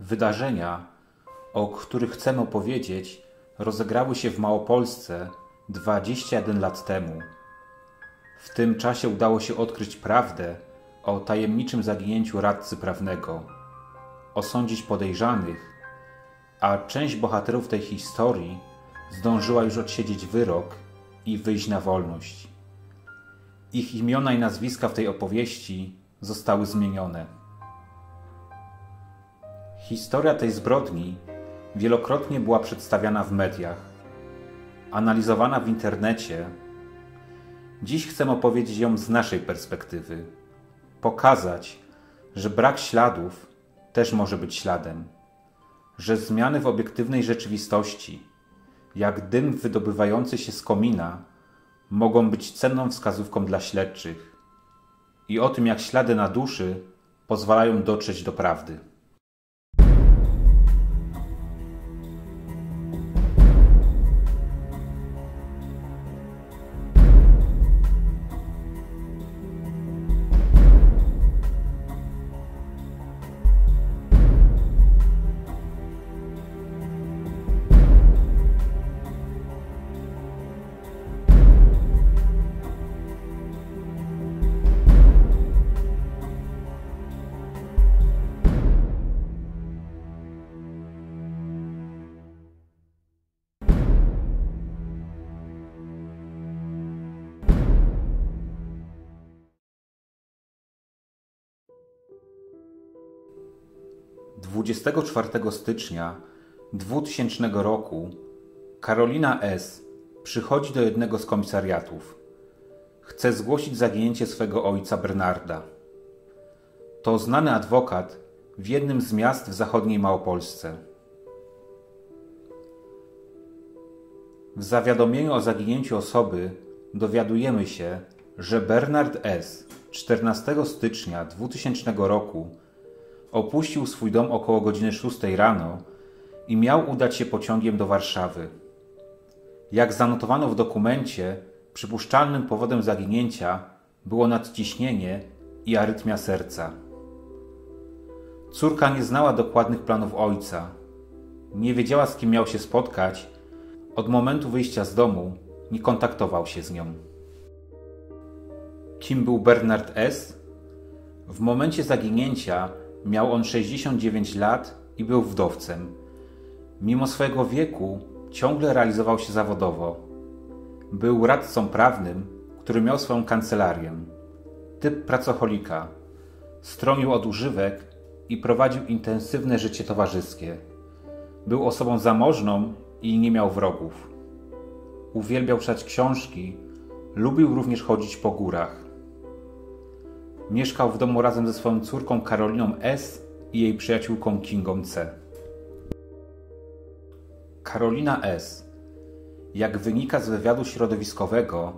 Wydarzenia, o których chcemy opowiedzieć, rozegrały się w Małopolsce 21 lat temu. W tym czasie udało się odkryć prawdę o tajemniczym zaginięciu radcy prawnego, osądzić podejrzanych, a część bohaterów tej historii zdążyła już odsiedzieć wyrok i wyjść na wolność. Ich imiona i nazwiska w tej opowieści zostały zmienione. Historia tej zbrodni wielokrotnie była przedstawiana w mediach, analizowana w internecie. Dziś chcę opowiedzieć ją z naszej perspektywy, pokazać, że brak śladów też może być śladem, że zmiany w obiektywnej rzeczywistości, jak dym wydobywający się z komina, mogą być cenną wskazówką dla śledczych i o tym, jak ślady na duszy pozwalają dotrzeć do prawdy. 24 stycznia 2000 roku Karolina S. przychodzi do jednego z komisariatów. Chce zgłosić zaginięcie swego ojca Bernarda. To znany adwokat w jednym z miast w zachodniej Małopolsce. W zawiadomieniu o zaginięciu osoby dowiadujemy się, że Bernard S. 14 stycznia 2000 roku Opuścił swój dom około godziny 6 rano i miał udać się pociągiem do Warszawy. Jak zanotowano w dokumencie, przypuszczalnym powodem zaginięcia było nadciśnienie i arytmia serca. Córka nie znała dokładnych planów ojca. Nie wiedziała, z kim miał się spotkać. Od momentu wyjścia z domu nie kontaktował się z nią. Kim był Bernard S? W momencie zaginięcia Miał on 69 lat i był wdowcem. Mimo swojego wieku ciągle realizował się zawodowo. Był radcą prawnym, który miał swoją kancelarię. Typ pracocholika. Stronił od używek i prowadził intensywne życie towarzyskie. Był osobą zamożną i nie miał wrogów. Uwielbiał czytać książki, lubił również chodzić po górach. Mieszkał w domu razem ze swoją córką Karoliną S. i jej przyjaciółką Kingą C. Karolina S., jak wynika z wywiadu środowiskowego,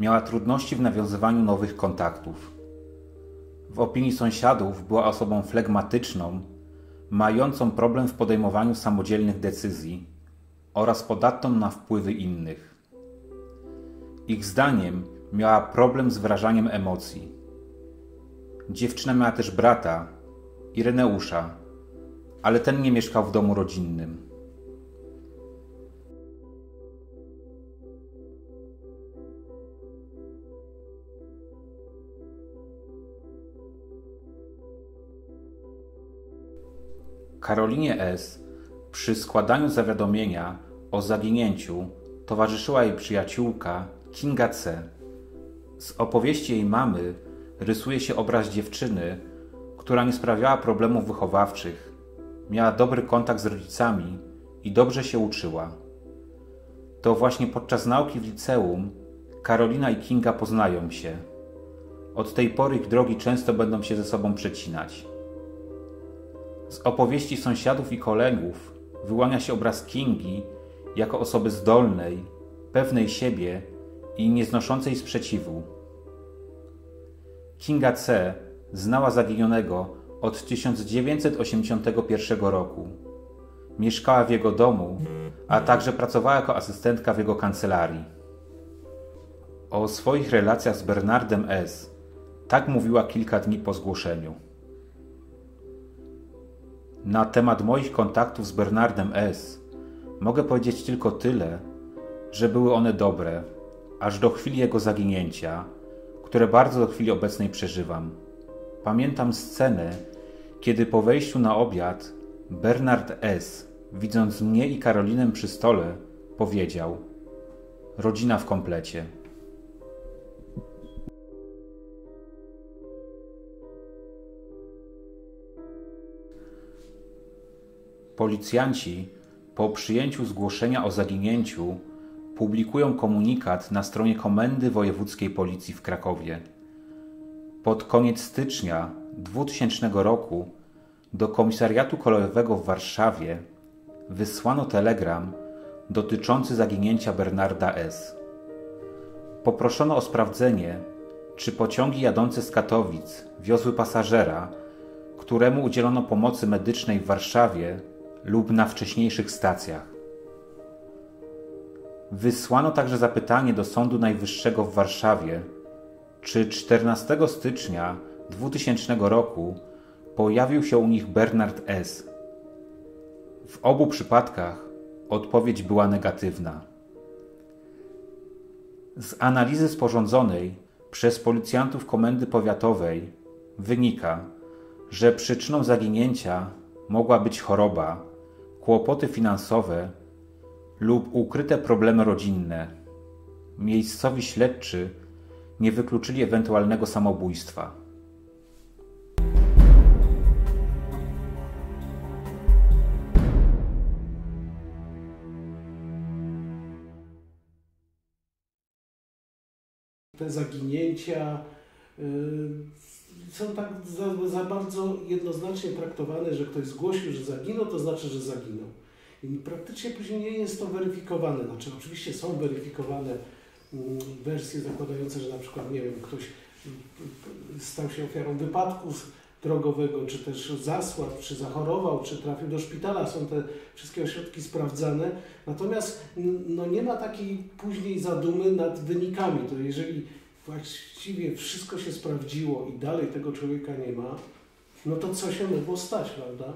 miała trudności w nawiązywaniu nowych kontaktów. W opinii sąsiadów była osobą flegmatyczną, mającą problem w podejmowaniu samodzielnych decyzji oraz podatną na wpływy innych. Ich zdaniem miała problem z wyrażaniem emocji. Dziewczyna miała też brata, Ireneusza, ale ten nie mieszkał w domu rodzinnym. Karolinie S. przy składaniu zawiadomienia o zaginięciu towarzyszyła jej przyjaciółka Kinga C. Z opowieści jej mamy rysuje się obraz dziewczyny, która nie sprawiała problemów wychowawczych, miała dobry kontakt z rodzicami i dobrze się uczyła. To właśnie podczas nauki w liceum Karolina i Kinga poznają się. Od tej pory ich drogi często będą się ze sobą przecinać. Z opowieści sąsiadów i kolegów wyłania się obraz Kingi jako osoby zdolnej, pewnej siebie i nieznoszącej sprzeciwu. Kinga C. znała zaginionego od 1981 roku. Mieszkała w jego domu, a także pracowała jako asystentka w jego kancelarii. O swoich relacjach z Bernardem S. tak mówiła kilka dni po zgłoszeniu. Na temat moich kontaktów z Bernardem S. mogę powiedzieć tylko tyle, że były one dobre, aż do chwili jego zaginięcia, które bardzo do chwili obecnej przeżywam. Pamiętam scenę, kiedy po wejściu na obiad Bernard S., widząc mnie i Karolinę przy stole, powiedział: Rodzina w komplecie. Policjanci po przyjęciu zgłoszenia o zaginięciu publikują komunikat na stronie Komendy Wojewódzkiej Policji w Krakowie. Pod koniec stycznia 2000 roku do Komisariatu Kolejowego w Warszawie wysłano telegram dotyczący zaginięcia Bernarda S. Poproszono o sprawdzenie, czy pociągi jadące z Katowic wiozły pasażera, któremu udzielono pomocy medycznej w Warszawie lub na wcześniejszych stacjach. Wysłano także zapytanie do Sądu Najwyższego w Warszawie, czy 14 stycznia 2000 roku pojawił się u nich Bernard S. W obu przypadkach odpowiedź była negatywna. Z analizy sporządzonej przez policjantów Komendy Powiatowej wynika, że przyczyną zaginięcia mogła być choroba, kłopoty finansowe lub ukryte problemy rodzinne. Miejscowi śledczy nie wykluczyli ewentualnego samobójstwa. Te zaginięcia y, są tak za, za, bardzo jednoznacznie traktowane, że ktoś zgłosił, że zaginął, to znaczy, że zaginął. Praktycznie później nie jest to weryfikowane. Znaczy, oczywiście są weryfikowane mm, wersje zakładające, że na przykład, nie wiem, ktoś mm, stał się ofiarą wypadku drogowego, czy też zasłab, czy zachorował, czy trafił do szpitala. Są te wszystkie ośrodki sprawdzane. Natomiast no, nie ma takiej później zadumy nad wynikami. To jeżeli właściwie wszystko się sprawdziło i dalej tego człowieka nie ma, no to co się mogło stać, prawda?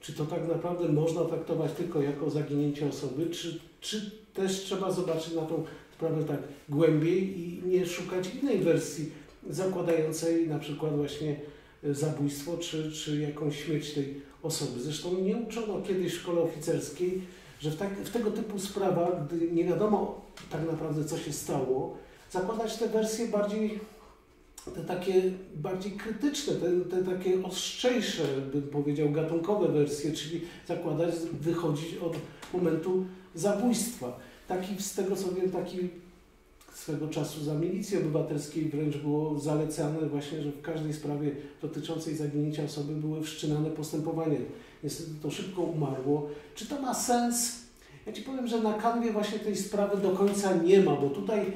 Czy to tak naprawdę można traktować tylko jako zaginięcie osoby, czy, czy też trzeba zobaczyć na tą sprawę tak głębiej i nie szukać innej wersji zakładającej na przykład właśnie zabójstwo czy, czy jakąś śmierć tej osoby. Zresztą nie uczono kiedyś w szkole oficerskiej, że w, tak, w tego typu sprawach, gdy nie wiadomo tak naprawdę co się stało, zakładać te wersje bardziej, te takie bardziej krytyczne, te, te takie ostrzejsze, bym powiedział, gatunkowe wersje, czyli zakładać, wychodzić od momentu zabójstwa. Taki, z tego co wiem, taki swego czasu za milicji obywatelskiej wręcz było zalecane właśnie, że w każdej sprawie dotyczącej zaginięcia osoby były wszczynane postępowania. Niestety to szybko umarło. Czy to ma sens? Ja Ci powiem, że na kanwie właśnie tej sprawy do końca nie ma, bo tutaj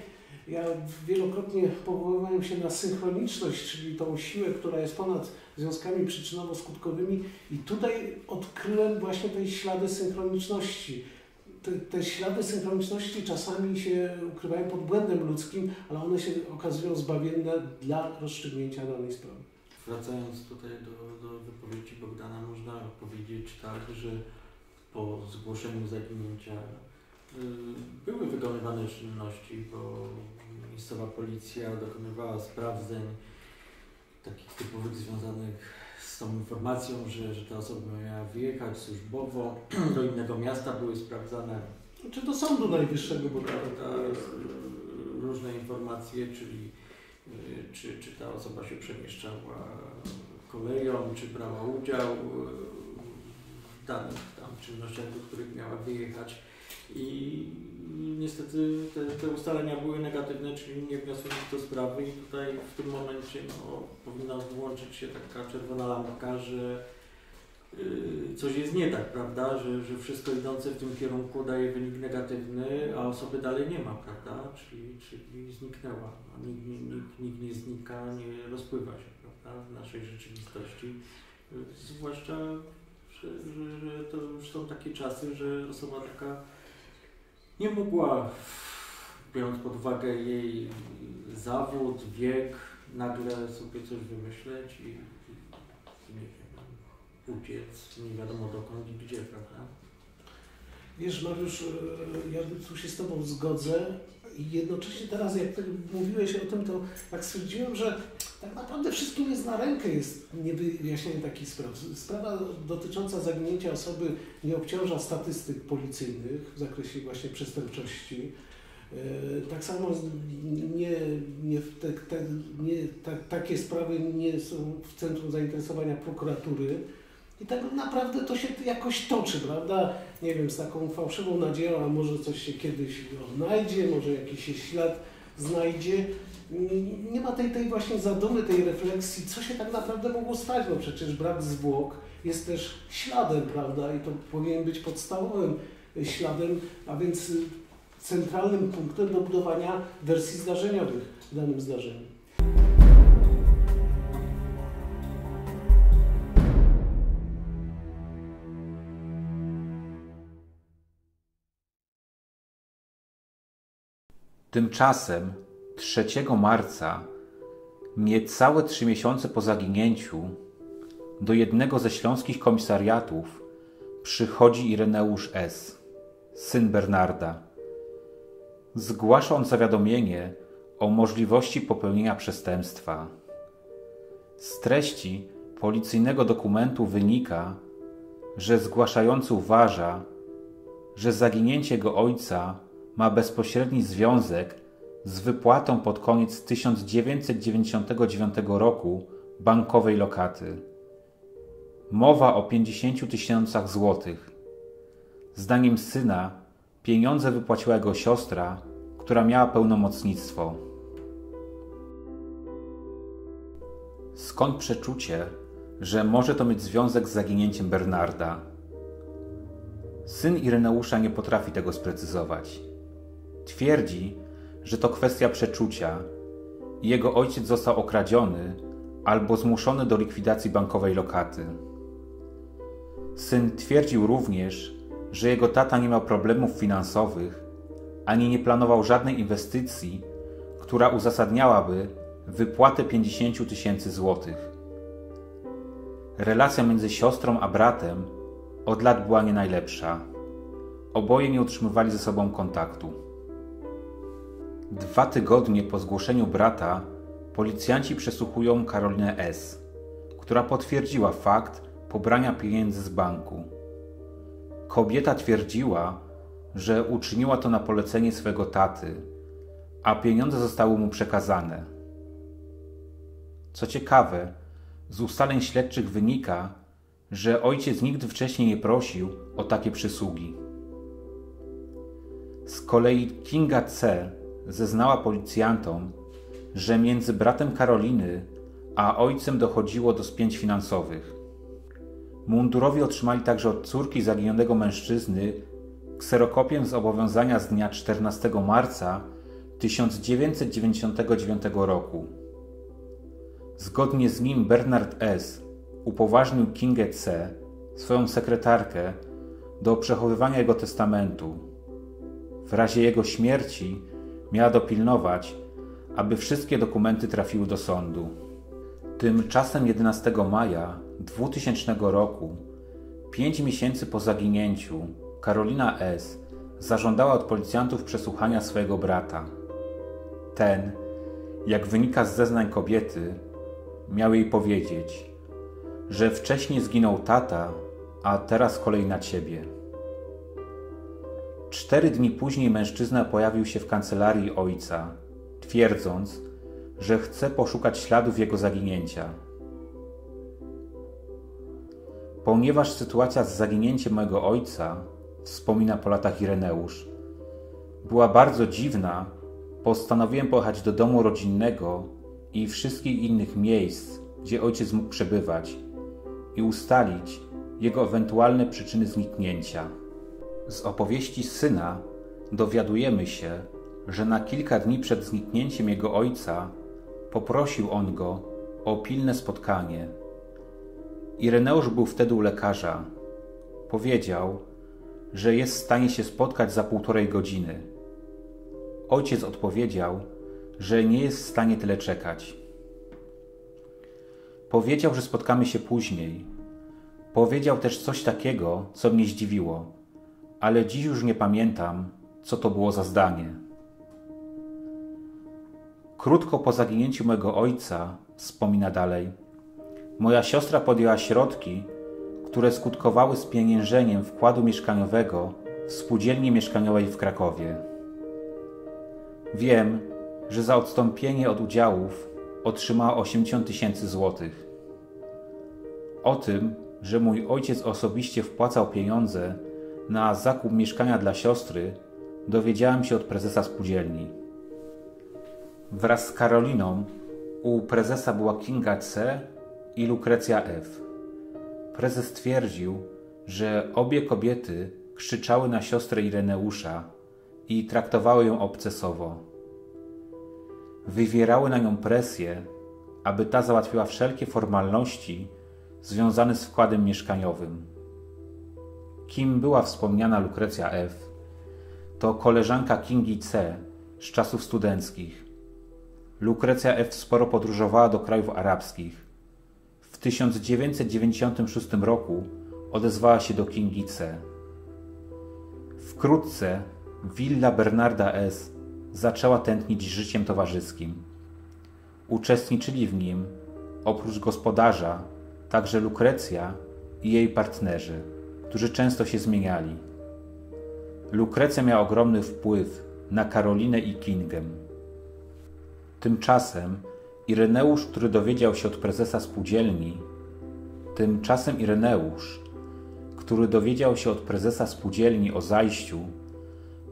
ja wielokrotnie powoływałem się na synchroniczność, czyli tą siłę, która jest ponad związkami przyczynowo-skutkowymi i tutaj odkryłem właśnie te ślady synchroniczności te, te, ślady synchroniczności czasami się ukrywają pod błędem ludzkim, ale one się okazują zbawienne dla rozstrzygnięcia danej sprawy. Wracając tutaj do, do wypowiedzi Bogdana, można powiedzieć tak, że po zgłoszeniu zaginięcia były wykonywane czynności, bo miejscowa policja dokonywała sprawdzeń takich typowych związanych z tą informacją, że, że ta osoba miała wyjechać służbowo do innego miasta, były sprawdzane. Czy do Sądu Najwyższego, bo prawda, różne informacje, czyli y, czy, czy ta osoba się przemieszczała koleją, czy brała udział w danych tam czynnościach, do których miała wyjechać. I niestety te, te, ustalenia były negatywne, czyli nie wniosły nic do sprawy i tutaj w tym momencie no, powinna włączyć się taka czerwona lampka, że yy, coś jest nie tak, prawda, że, że wszystko idące w tym kierunku daje wynik negatywny, a osoby dalej nie ma, prawda, czyli, czyli zniknęła. No, nikt, nikt, nikt nie znika, nie rozpływa się, prawda, w naszej rzeczywistości, yy, zwłaszcza, że, że, że to już są takie czasy, że osoba taka nie mogła, biorąc pod uwagę jej zawód, wiek, nagle sobie coś wymyśleć i, nie wiem, uciec nie wiadomo dokąd i gdzie, prawda? Wiesz, Mariusz, e, ja tu się z Tobą zgodzę i jednocześnie teraz, jak mówiłeś o tym, to tak stwierdziłem, że tak naprawdę wszystkim jest na rękę jest niewyjaśnienie takich spraw. Sprawa dotycząca zaginięcia osoby nie obciąża statystyk policyjnych w zakresie właśnie przestępczości. E, tak samo nie, nie, te, te, nie, takie sprawy nie są w centrum zainteresowania prokuratury. I tak naprawdę to się jakoś toczy, prawda? Nie wiem, z taką fałszywą nadzieją, a może coś się kiedyś odnajdzie, może jakiś ślad znajdzie. Nie ma tej, tej właśnie zadumy, tej refleksji, co się tak naprawdę mogło stać. No przecież brak zwłok jest też śladem, prawda? I to powinien być podstawowym śladem, a więc centralnym punktem do budowania wersji zdarzeniowych w danym zdarzeniu. Tymczasem 3 marca, niecałe trzy miesiące po zaginięciu, do jednego ze śląskich komisariatów przychodzi Ireneusz S., syn Bernarda. Zgłasza on zawiadomienie o możliwości popełnienia przestępstwa. Z treści policyjnego dokumentu wynika, że zgłaszający uważa, że zaginięcie jego ojca ma bezpośredni związek z wypłatą pod koniec 1999 roku bankowej lokaty. Mowa o 50 tysiącach złotych. Zdaniem syna pieniądze wypłaciła jego siostra, która miała pełnomocnictwo. Skąd przeczucie, że może to mieć związek z zaginięciem Bernarda? Syn Ireneusza nie potrafi tego sprecyzować. Twierdzi, że to kwestia przeczucia i jego ojciec został okradziony albo zmuszony do likwidacji bankowej lokaty. Syn twierdził również, że jego tata nie miał problemów finansowych ani nie planował żadnej inwestycji, która uzasadniałaby wypłatę 50 tysięcy złotych. Relacja między siostrą a bratem od lat była nie najlepsza. Oboje nie utrzymywali ze sobą kontaktu. Dwa tygodnie po zgłoszeniu brata policjanci przesłuchują Karolinę S., która potwierdziła fakt pobrania pieniędzy z banku. Kobieta twierdziła, że uczyniła to na polecenie swego taty, a pieniądze zostały mu przekazane. Co ciekawe, z ustaleń śledczych wynika, że ojciec nigdy wcześniej nie prosił o takie przysługi. Z kolei Kinga C zeznała policjantom, że między bratem Karoliny a ojcem dochodziło do spięć finansowych. Mundurowi otrzymali także od córki zaginionego mężczyzny kserokopię zobowiązania z dnia 14 marca 1999 roku. Zgodnie z nim Bernard S. upoważnił Kingę C., swoją sekretarkę, do przechowywania jego testamentu. W razie jego śmierci miała dopilnować, aby wszystkie dokumenty trafiły do sądu. Tymczasem 11 maja 2000 roku, pięć miesięcy po zaginięciu, Karolina S. zażądała od policjantów przesłuchania swojego brata. Ten, jak wynika z zeznań kobiety, miał jej powiedzieć, że wcześniej zginął tata, a teraz kolej na ciebie. Cztery dni później mężczyzna pojawił się w kancelarii ojca, twierdząc, że chce poszukać śladów jego zaginięcia. Ponieważ sytuacja z zaginięciem mojego ojca, wspomina po latach Ireneusz, była bardzo dziwna, postanowiłem pojechać do domu rodzinnego i wszystkich innych miejsc, gdzie ojciec mógł przebywać i ustalić jego ewentualne przyczyny zniknięcia. Z opowieści syna dowiadujemy się, że na kilka dni przed zniknięciem jego ojca poprosił on go o pilne spotkanie. Ireneusz był wtedy u lekarza. Powiedział, że jest w stanie się spotkać za półtorej godziny. Ojciec odpowiedział, że nie jest w stanie tyle czekać. Powiedział, że spotkamy się później. Powiedział też coś takiego, co mnie zdziwiło, ale dziś już nie pamiętam, co to było za zdanie. Krótko po zaginięciu mego ojca, wspomina dalej, moja siostra podjęła środki, które skutkowały spieniężeniem wkładu mieszkaniowego w spółdzielni mieszkaniowej w Krakowie. Wiem, że za odstąpienie od udziałów otrzymała 80 tysięcy złotych. O tym, że mój ojciec osobiście wpłacał pieniądze na zakup mieszkania dla siostry, dowiedziałem się od prezesa spółdzielni. Wraz z Karoliną u prezesa była Kinga C i Lukrecja F. Prezes twierdził, że obie kobiety krzyczały na siostrę Ireneusza i traktowały ją obcesowo. Wywierały na nią presję, aby ta załatwiła wszelkie formalności związane z wkładem mieszkaniowym. Kim była wspomniana Lukrecja F? To koleżanka Kingi C z czasów studenckich. Lukrecja F sporo podróżowała do krajów arabskich. W 1996 roku odezwała się do Kingi C. Wkrótce willa Bernarda S. zaczęła tętnić życiem towarzyskim. Uczestniczyli w nim, oprócz gospodarza, także Lukrecja i jej partnerzy, którzy często się zmieniali. Lukrecja miała ogromny wpływ na Karolinę i Kingem. Tymczasem Ireneusz, który dowiedział się od prezesa spółdzielni, tymczasem Ireneusz, który dowiedział się od prezesa spółdzielni o zajściu,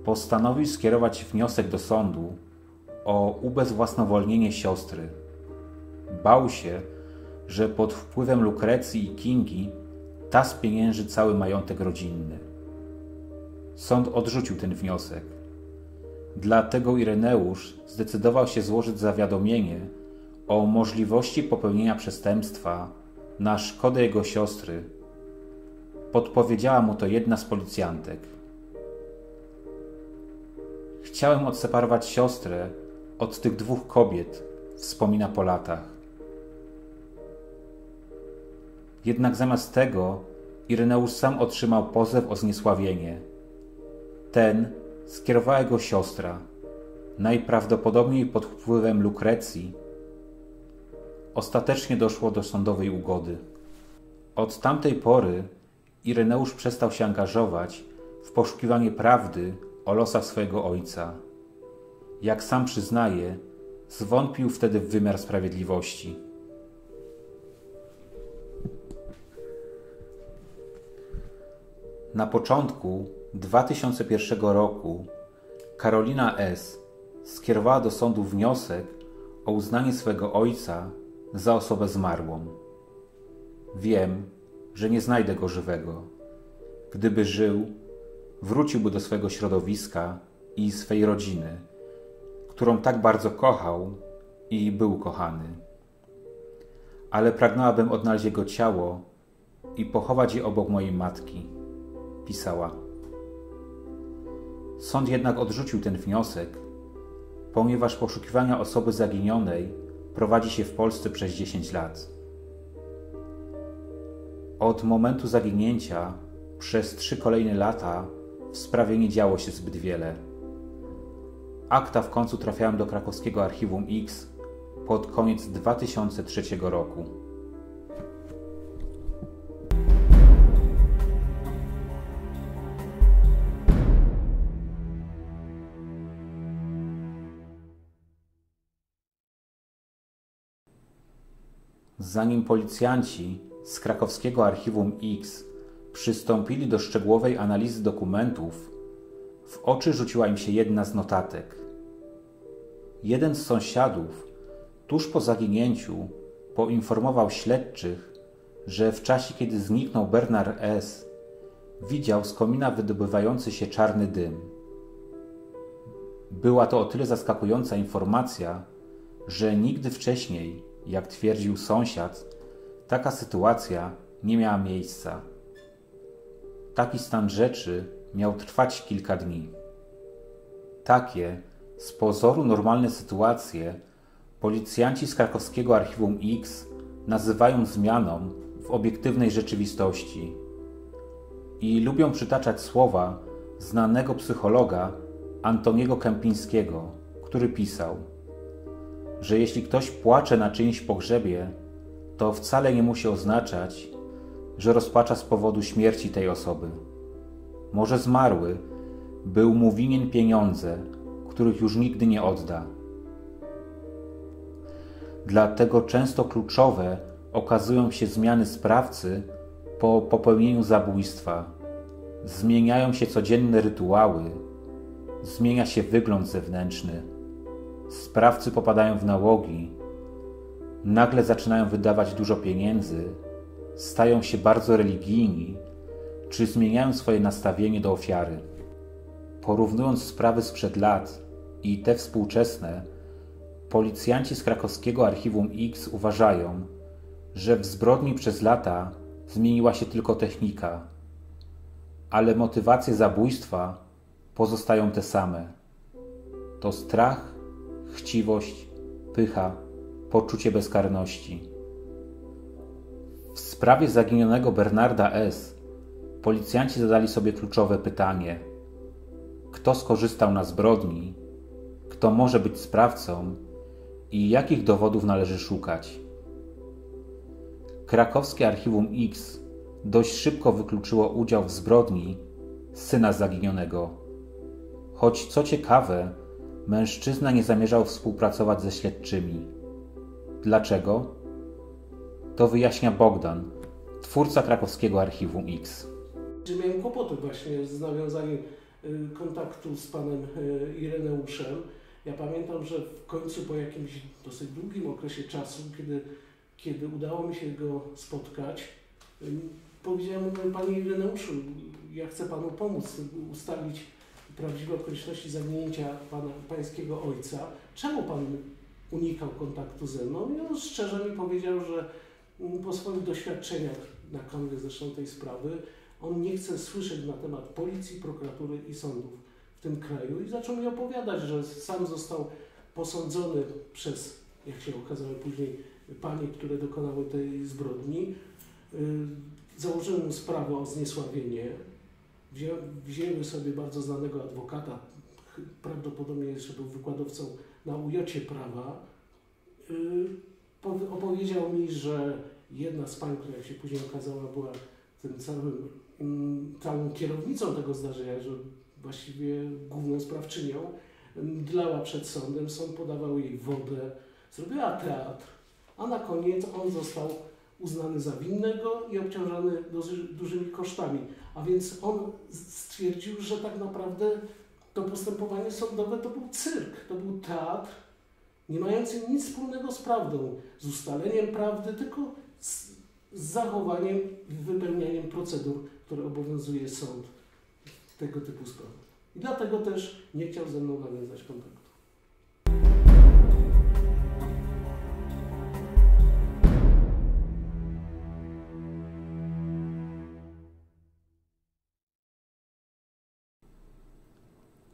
postanowił skierować wniosek do sądu o ubezwłasnowolnienie siostry. Bał się, że pod wpływem Lukrecji i Kingi ta spienięży cały majątek rodzinny. Sąd odrzucił ten wniosek. Dlatego Ireneusz zdecydował się złożyć zawiadomienie o możliwości popełnienia przestępstwa na szkodę jego siostry. Podpowiedziała mu to jedna z policjantek. Chciałem odseparować siostrę od tych dwóch kobiet, wspomina po latach. Jednak zamiast tego Ireneusz sam otrzymał pozew o zniesławienie. Ten skierowała jego siostra, najprawdopodobniej pod wpływem Lukrecji. Ostatecznie doszło do sądowej ugody. Od tamtej pory Ireneusz przestał się angażować w poszukiwanie prawdy o losach swojego ojca. Jak sam przyznaje, zwątpił wtedy w wymiar sprawiedliwości. Na początku 2001 roku Karolina S. skierowała do sądu wniosek o uznanie swego ojca za osobę zmarłą. Wiem, że nie znajdę go żywego. Gdyby żył, wróciłby do swego środowiska i swej rodziny, którą tak bardzo kochał i był kochany. Ale pragnęłabym odnaleźć jego ciało i pochować je obok mojej matki pisała. Sąd jednak odrzucił ten wniosek, ponieważ poszukiwania osoby zaginionej prowadzi się w Polsce przez 10 lat. Od momentu zaginięcia przez trzy kolejne lata w sprawie nie działo się zbyt wiele. Akta w końcu trafiają do krakowskiego archiwum X pod koniec 2003 roku. Zanim policjanci z krakowskiego archiwum X przystąpili do szczegółowej analizy dokumentów, w oczy rzuciła im się jedna z notatek. Jeden z sąsiadów, tuż po zaginięciu, poinformował śledczych, że w czasie, kiedy zniknął Bernard S., widział z komina wydobywający się czarny dym. Była to o tyle zaskakująca informacja, że nigdy wcześniej jak twierdził sąsiad, taka sytuacja nie miała miejsca. Taki stan rzeczy miał trwać kilka dni. Takie, z pozoru normalne sytuacje, policjanci z krakowskiego archiwum X nazywają zmianą w obiektywnej rzeczywistości. I lubią przytaczać słowa znanego psychologa Antoniego Kępińskiego, który pisał, że jeśli ktoś płacze na czyimś pogrzebie, to wcale nie musi oznaczać, że rozpacza z powodu śmierci tej osoby. Może zmarły był mu winien pieniądze, których już nigdy nie odda. Dlatego często kluczowe okazują się zmiany sprawcy po popełnieniu zabójstwa. Zmieniają się codzienne rytuały, zmienia się wygląd zewnętrzny. Sprawcy popadają w nałogi, nagle zaczynają wydawać dużo pieniędzy, stają się bardzo religijni, czy zmieniają swoje nastawienie do ofiary. Porównując sprawy sprzed lat i te współczesne, policjanci z krakowskiego archiwum X uważają, że w zbrodni przez lata zmieniła się tylko technika, ale motywacje zabójstwa pozostają te same. To strach, chciwość, pycha, poczucie bezkarności. W sprawie zaginionego Bernarda S. policjanci zadali sobie kluczowe pytanie: kto skorzystał na zbrodni, kto może być sprawcą i jakich dowodów należy szukać? Krakowskie Archiwum X dość szybko wykluczyło udział w zbrodni syna zaginionego. Choć co ciekawe, mężczyzna nie zamierzał współpracować ze śledczymi. Dlaczego? To wyjaśnia Bogdan, twórca krakowskiego Archiwum X. Miałem kłopoty właśnie z nawiązaniem y, kontaktu z panem y, Ireneuszem. Ja pamiętam, że w końcu po jakimś dosyć długim okresie czasu, kiedy, kiedy udało mi się go spotkać, y, powiedziałem mu, panie Ireneuszu, ja chcę panu pomóc ustalić prawdziwe okoliczności zaginięcia pana, pańskiego ojca. Czemu pan unikał kontaktu ze mną? I on szczerze mi powiedział, że po swoich doświadczeniach na kanwie zresztą tej sprawy, on nie chce słyszeć na temat policji, prokuratury i sądów w tym kraju i zaczął mi opowiadać, że sam został posądzony przez, jak się okazało później, panie, które dokonały tej zbrodni. Y, założyły mu sprawę o zniesławienie. Wzięły sobie bardzo znanego adwokata, prawdopodobnie jeszcze był wykładowcą na ujocie prawa. Y, opowiedział mi, że jedna z pań, która jak się później okazała, była tym całym, mm, całą kierownicą tego zdarzenia, że właściwie główną sprawczynią, mdlała przed sądem, sąd podawał jej wodę, zrobiła teatr, a na koniec on został uznany za winnego i obciążony dużymi kosztami. A więc on stwierdził, że tak naprawdę to postępowanie sądowe to był cyrk, to był teatr, nie mający nic wspólnego z prawdą, z ustaleniem prawdy, tylko z, zachowaniem i wypełnianiem procedur, które obowiązuje sąd w tego typu sprawach. I dlatego też nie chciał ze mną nawiązać kontaktu.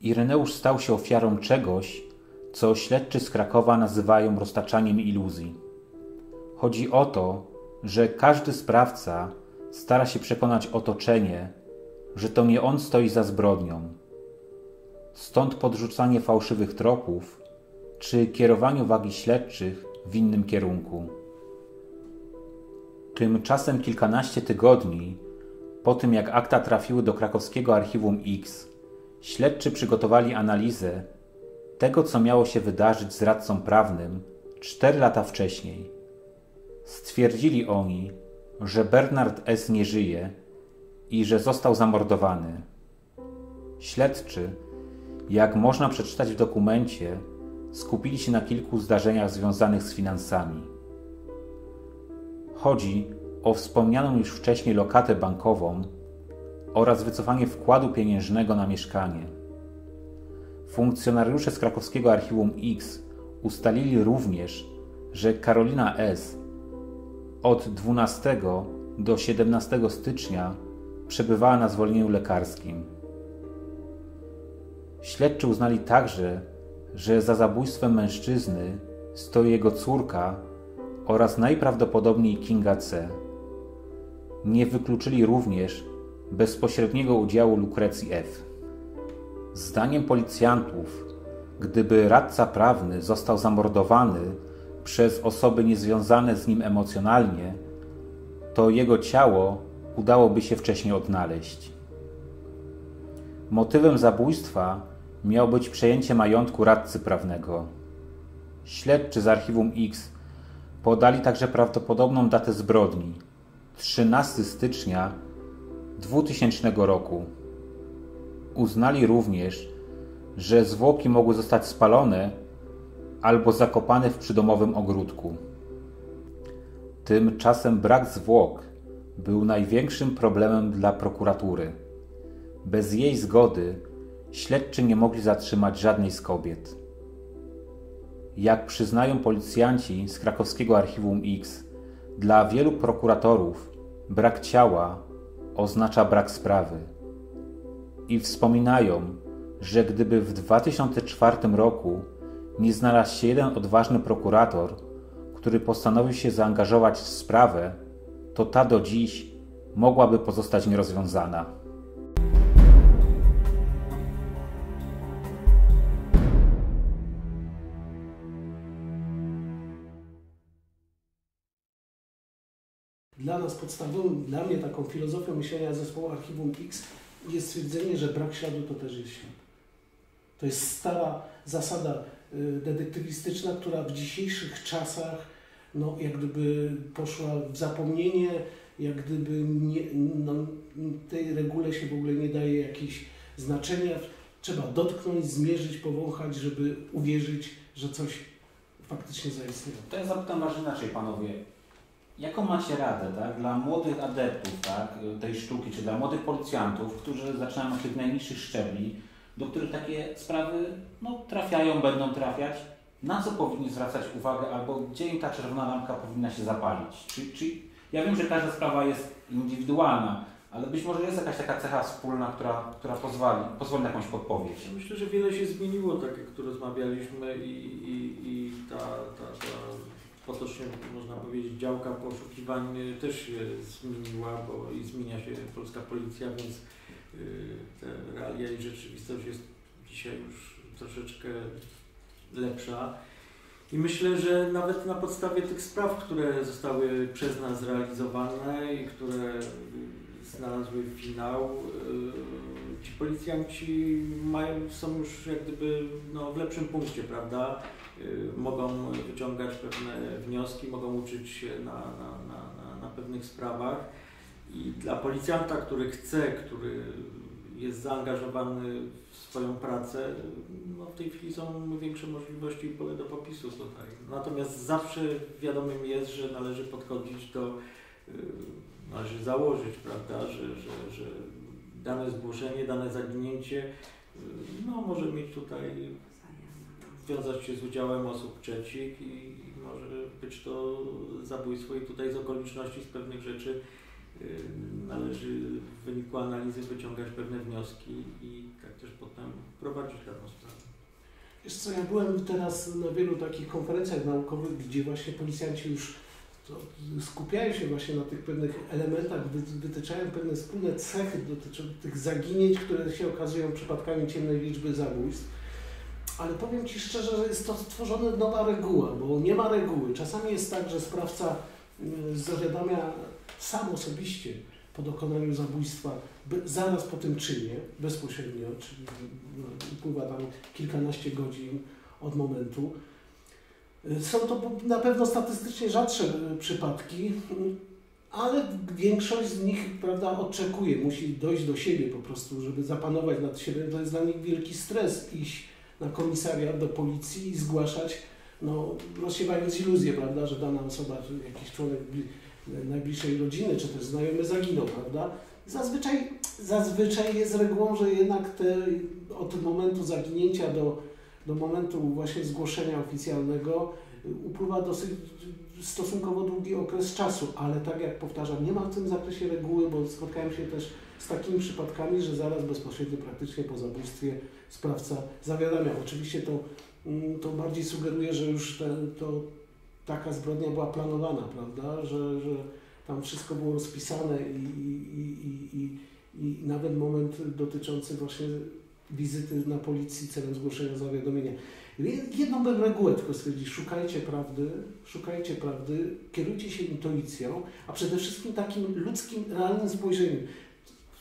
Ireneusz stał się ofiarą czegoś, co śledczy z Krakowa nazywają roztaczaniem iluzji. Chodzi o to, że każdy sprawca stara się przekonać otoczenie, że to nie on stoi za zbrodnią. Stąd podrzucanie fałszywych tropów czy kierowanie uwagi śledczych w innym kierunku. Tymczasem kilkanaście tygodni po tym, jak akta trafiły do krakowskiego archiwum X, śledczy przygotowali analizę tego, co miało się wydarzyć z radcą prawnym cztery lata wcześniej. Stwierdzili oni, że Bernard S. nie żyje i że został zamordowany. Śledczy, jak można przeczytać w dokumencie, skupili się na kilku zdarzeniach związanych z finansami. Chodzi o wspomnianą już wcześniej lokatę bankową oraz wycofanie wkładu pieniężnego na mieszkanie. Funkcjonariusze z krakowskiego archiwum X ustalili również, że Karolina S. od 12 do 17 stycznia przebywała na zwolnieniu lekarskim. Śledczy uznali także, że za zabójstwem mężczyzny stoi jego córka oraz najprawdopodobniej Kinga C. nie wykluczyli również bezpośredniego udziału Lukrecji F. Zdaniem policjantów, gdyby radca prawny został zamordowany przez osoby niezwiązane z nim emocjonalnie, to jego ciało udałoby się wcześniej odnaleźć. Motywem zabójstwa miał być przejęcie majątku radcy prawnego. Śledczy z archiwum X podali także prawdopodobną datę zbrodni 13 stycznia 2000 roku. Uznali również, że zwłoki mogły zostać spalone albo zakopane w przydomowym ogródku. Tymczasem brak zwłok był największym problemem dla prokuratury. Bez jej zgody śledczy nie mogli zatrzymać żadnej z kobiet. Jak przyznają policjanci z krakowskiego archiwum X, dla wielu prokuratorów brak ciała oznacza brak sprawy. I wspominają, że gdyby w 2004 roku nie znalazł się jeden odważny prokurator, który postanowił się zaangażować w sprawę, to ta do dziś mogłaby pozostać nierozwiązana. Dla nas podstawowym, dla mnie taką filozofią myślenia zespołu Archiwum X jest stwierdzenie, że brak śladu to też jest ślad. To jest stara zasada y, detektywistyczna, która w dzisiejszych czasach no, jak gdyby poszła w zapomnienie, jak gdyby nie, no, tej regule się w ogóle nie daje jakiegoś znaczenia. Trzeba dotknąć, zmierzyć, powąchać, żeby uwierzyć, że coś faktycznie zaistniało. To ja zapytam Was inaczej, panowie. Jaką macie radę tak, dla młodych adeptów tak, tej sztuki, czy dla młodych policjantów, którzy zaczynają od tych najniższych szczebli, do których takie sprawy no, trafiają, będą trafiać, na co powinni zwracać uwagę, albo gdzie im ta czerwona lampka powinna się zapalić? Czy, czy, ja wiem, że każda sprawa jest indywidualna, ale być może jest jakaś taka cecha wspólna, która, która pozwoli, pozwoli na jakąś podpowiedź. Ja myślę, że wiele się zmieniło, tak jak tu rozmawialiśmy i, i, i ta, ta, ta potocznie można powiedzieć działka poszukiwań też się zmieniła, bo i zmienia się polska policja, więc y, te realia i rzeczywistość jest dzisiaj już troszeczkę lepsza. I myślę, że nawet na podstawie tych spraw, które zostały przez nas zrealizowane i które znalazły finał, y, ci policjanci mają, są już jak gdyby no, w lepszym punkcie, prawda? Y, mogą wyciągać pewne wnioski, mogą uczyć się na, na, na, na, pewnych sprawach. I dla policjanta, który chce, który jest zaangażowany w swoją pracę, no w tej chwili są większe możliwości i pole do popisu tutaj. Natomiast zawsze wiadomym jest, że należy podchodzić do, y, należy założyć, prawda, że, że, że dane zgłoszenie, dane zaginięcie y, no, może mieć tutaj, wiązać się z udziałem osób trzecich i może być to zabójstwo i tutaj z okoliczności, z pewnych rzeczy należy w wyniku analizy wyciągać pewne wnioski i tak też potem prowadzić daną sprawę. Wiesz co, ja byłem teraz na wielu takich konferencjach naukowych, gdzie właśnie policjanci już skupiają się właśnie na tych pewnych elementach, wytyczają pewne wspólne cechy dotyczące tych zaginięć, które się okazują przypadkami ciemnej liczby zabójstw. Ale powiem Ci szczerze, że jest to stworzona nowa reguła, bo nie ma reguły. Czasami jest tak, że sprawca zawiadamia sam osobiście po dokonaniu zabójstwa, zaraz po tym czynie, bezpośrednio, czyli no, upływa tam kilkanaście godzin od momentu. Są to na pewno statystycznie rzadsze e, przypadki, ale większość z nich prawda, oczekuje, musi dojść do siebie po prostu, żeby zapanować nad siebie. To jest dla nich wielki stres iść na komisariat, do policji i zgłaszać, no, rozsiewając iluzję, prawda, że dana osoba, jakiś członek najbliższej rodziny, czy też znajomy zaginął, prawda? Zazwyczaj, zazwyczaj jest regułą, że jednak te, od momentu zaginięcia do, do momentu właśnie zgłoszenia oficjalnego upływa dosyć stosunkowo długi okres czasu, ale tak jak powtarzam, nie ma w tym zakresie reguły, bo spotkałem się też z takimi przypadkami, że zaraz bezpośrednio praktycznie po zabójstwie sprawca zawiadamiał. Oczywiście to, mm, to bardziej sugeruje, że już to taka zbrodnia była planowana, prawda, że, że tam wszystko było rozpisane i, i, i, i, i nawet moment dotyczący właśnie wizyty na policji celem zgłoszenia zawiadomienia. Jedną bym regułę tylko stwierdzić, szukajcie prawdy, szukajcie prawdy, kierujcie się intuicją, a przede wszystkim takim ludzkim, realnym spojrzeniem.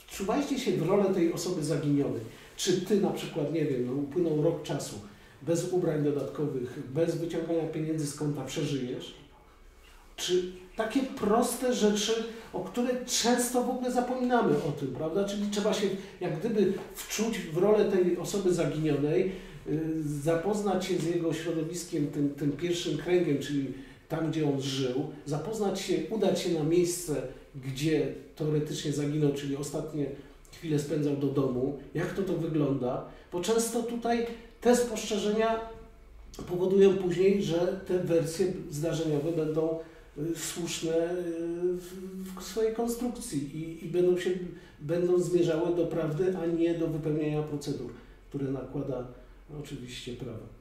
Wczuwajcie się w rolę tej osoby zaginionej. Czy ty na przykład, nie wiem, no, upłynął rok czasu, bez ubrań dodatkowych, bez wyciągania pieniędzy z konta przeżyjesz? Czy takie proste rzeczy, o które często w ogóle zapominamy o tym, prawda? Czyli trzeba się jak gdyby wczuć w rolę tej osoby zaginionej, yy, zapoznać się z jego środowiskiem, tym, tym pierwszym kręgiem, czyli tam, gdzie on żył, zapoznać się, udać się na miejsce, gdzie teoretycznie zaginął, czyli ostatnie chwilę spędzał do domu, jak to to wygląda, bo często tutaj te spostrzeżenia powodują później, że te wersje zdarzeniowe będą y, słuszne y, w swojej konstrukcji i, i będą, się, będą zmierzały do prawdy, a nie do wypełniania procedur, które nakłada oczywiście prawo.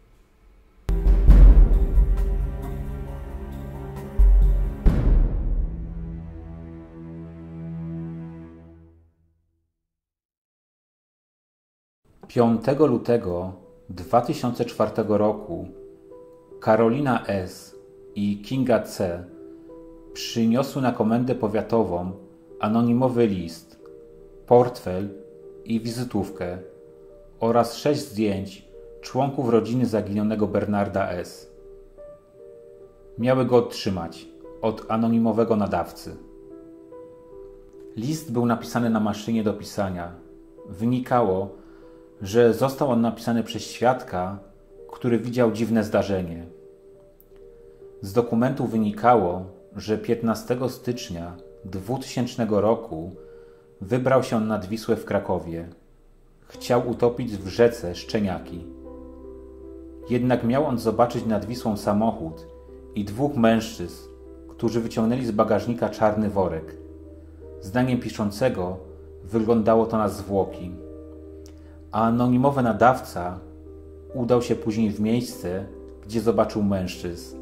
5 lutego 2004 roku Karolina S. i Kinga C. przyniosły na komendę powiatową anonimowy list, portfel i wizytówkę oraz sześć zdjęć członków rodziny zaginionego Bernarda S. Miały go otrzymać od anonimowego nadawcy. List był napisany na maszynie do pisania. Wynikało, że został on napisany przez świadka, który widział dziwne zdarzenie. Z dokumentu wynikało, że 15 stycznia 2000 roku wybrał się nad Wisłę w Krakowie. Chciał utopić w rzece szczeniaki. Jednak miał on zobaczyć nad Wisłą samochód i dwóch mężczyzn, którzy wyciągnęli z bagażnika czarny worek. Zdaniem piszącego wyglądało to na zwłoki a anonimowy nadawca udał się później w miejsce, gdzie zobaczył mężczyzn.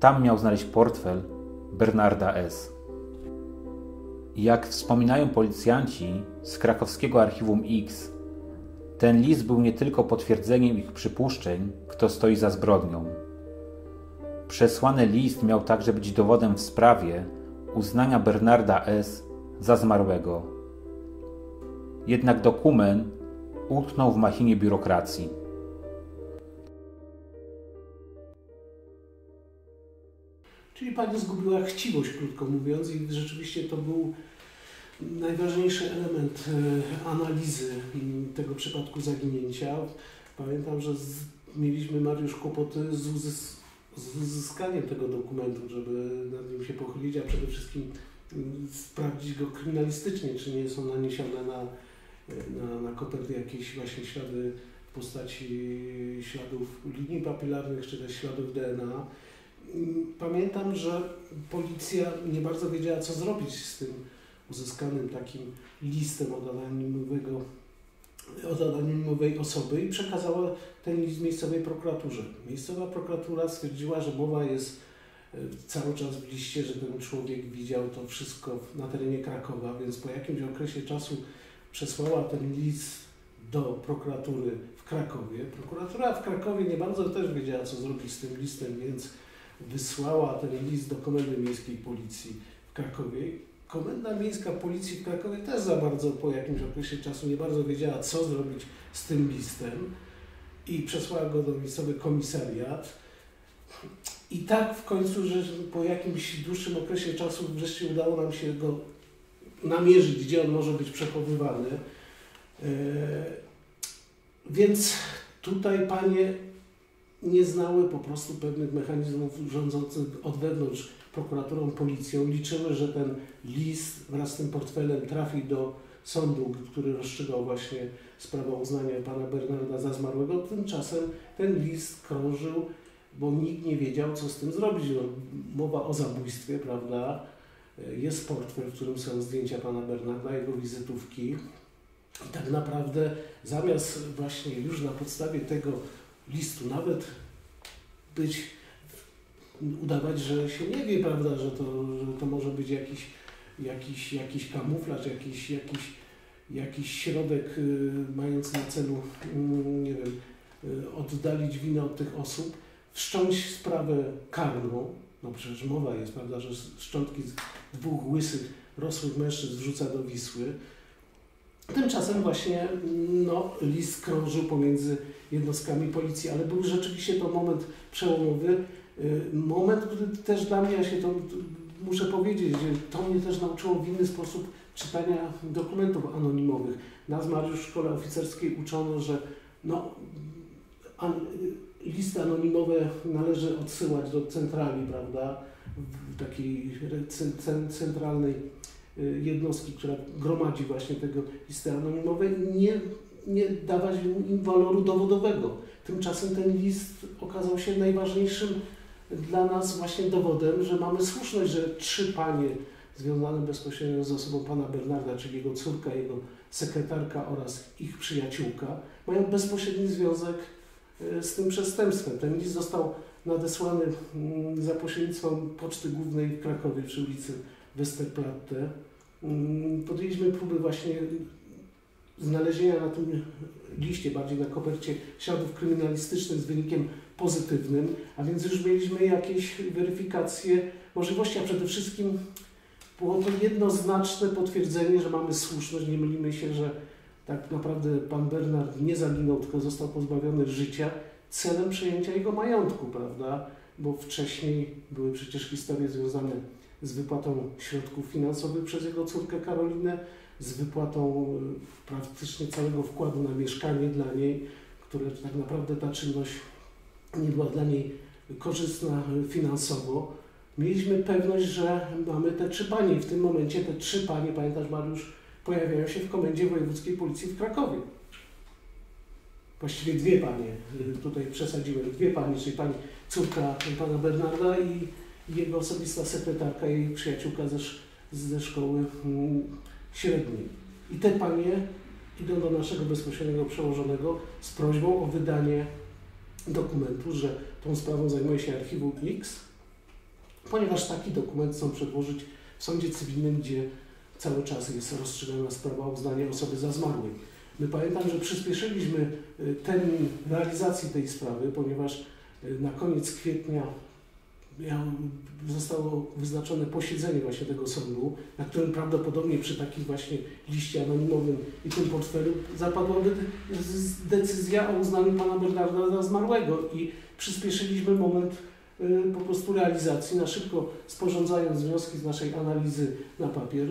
Tam miał znaleźć portfel Bernarda S. Jak wspominają policjanci z krakowskiego archiwum X, ten list był nie tylko potwierdzeniem ich przypuszczeń, kto stoi za zbrodnią. Przesłany list miał także być dowodem w sprawie uznania Bernarda S. za zmarłego jednak dokument utknął w machinie biurokracji. Czyli pani zgubiła chciwość, krótko mówiąc, i rzeczywiście to był najważniejszy element e, analizy tego przypadku zaginięcia. Pamiętam, że z, mieliśmy Mariusz kłopoty z, uzys z uzyskaniem tego dokumentu, żeby nad nim się pochylić, a przede wszystkim mm, sprawdzić go kryminalistycznie, czy nie są naniesione na na, na koperty jakieś właśnie ślady w postaci śladów linii papilarnych, czy też śladów DNA. Pamiętam, że policja nie bardzo wiedziała, co zrobić z tym uzyskanym takim listem od anonimowego od anonimowej osoby i przekazała ten list miejscowej prokuraturze. Miejscowa prokuratura stwierdziła, że mowa jest e, cały czas w liście, że ten człowiek widział to wszystko na terenie Krakowa, więc po jakimś okresie czasu przesłała ten list do prokuratury w Krakowie. Prokuratura w Krakowie nie bardzo też wiedziała, co zrobić z tym listem, więc wysłała ten list do Komendy Miejskiej Policji w Krakowie. Komenda Miejska Policji w Krakowie też za bardzo po jakimś okresie czasu nie bardzo wiedziała, co zrobić z tym listem i przesłała go do miejscowy komisariat. I tak w końcu, że po jakimś dłuższym okresie czasu wreszcie udało nam się go namierzyć, gdzie on może być przechowywany. E, więc tutaj panie nie znały po prostu pewnych mechanizmów rządzących od wewnątrz prokuraturą, policją. Liczyły, że ten list wraz z tym portfelem trafi do sądu, który rozstrzygał właśnie sprawę uznania pana Bernarda za zmarłego. Tymczasem ten list krążył, bo nikt nie wiedział, co z tym zrobić. No, mowa o zabójstwie, prawda? Jest portfel, w którym są zdjęcia pana Bernarda, jego wizytówki. I tak naprawdę zamiast właśnie już na podstawie tego listu nawet być udawać, że się nie wie, prawda, że to, że to może być jakiś, jakiś, jakiś kamuflaż, jakiś, jakiś, jakiś środek y, mający na celu, y, nie wiem, y, oddalić winę od tych osób, wszcząć sprawę karną, no przecież mowa jest, prawda, że szczątki dwóch łysych, rosłych mężczyzn wrzuca do Wisły. Tymczasem właśnie no, list krążył pomiędzy jednostkami policji, ale był rzeczywiście to moment przełomowy, y, moment, który też dla mnie, ja się to muszę powiedzieć, że to mnie też nauczyło w inny sposób czytania dokumentów anonimowych. Nas Mariusz w szkole oficerskiej uczono, że no, listy anonimowe należy odsyłać do centrali, prawda, w takiej centralnej y, jednostki, która gromadzi właśnie tego listy anonimowe nie, nie dawać im waloru dowodowego. Tymczasem ten list okazał się najważniejszym dla nas właśnie dowodem, że mamy słuszność, że trzy panie związane bezpośrednio z osobą pana Bernarda, czyli jego córka, jego sekretarka oraz ich przyjaciółka, mają bezpośredni związek z tym przestępstwem. Ten list został nadesłany mm, za pośrednictwem Poczty Głównej w Krakowie przy ulicy Westerplatte. Mm, podjęliśmy próby właśnie znalezienia na tym liście, bardziej na kopercie śladów kryminalistycznych z wynikiem pozytywnym, a więc już mieliśmy jakieś weryfikacje możliwości, a przede wszystkim było to jednoznaczne potwierdzenie, że mamy słuszność, nie mylimy się, że tak naprawdę pan Bernard nie zaginął, tylko został pozbawiony życia celem przejęcia jego majątku, prawda? Bo wcześniej były przecież historie związane z wypłatą środków finansowych przez jego córkę Karolinę, z wypłatą e, praktycznie całego wkładu na mieszkanie dla niej, które tak naprawdę ta czynność nie była dla niej korzystna finansowo. Mieliśmy pewność, że mamy te trzy panie i w tym momencie te trzy panie, pamiętasz Mariusz, pojawiają się w Komendzie Wojewódzkiej Policji w Krakowie właściwie dwie panie, y, tutaj przesadziłem, dwie panie, czyli pani córka pana Bernarda i jego osobista sekretarka, jej przyjaciółka ze, ze szkoły mm, średniej. I te panie idą do naszego bezpośredniego przełożonego z prośbą o wydanie dokumentu, że tą sprawą zajmuje się archiwum X, ponieważ taki dokument chcą przedłożyć w sądzie cywilnym, gdzie cały czas jest rozstrzygana sprawa o uznanie osoby za zmarłej. My pamiętam, że przyspieszyliśmy y, termin realizacji tej sprawy, ponieważ y, na koniec kwietnia zostało wyznaczone posiedzenie właśnie tego sądu, na którym prawdopodobnie przy takim właśnie liście anonimowym i tym portfelu zapadłaby decyzja o uznaniu pana Bernarda za zmarłego i przyspieszyliśmy moment y, po prostu realizacji, na szybko sporządzając wnioski z naszej analizy na papier,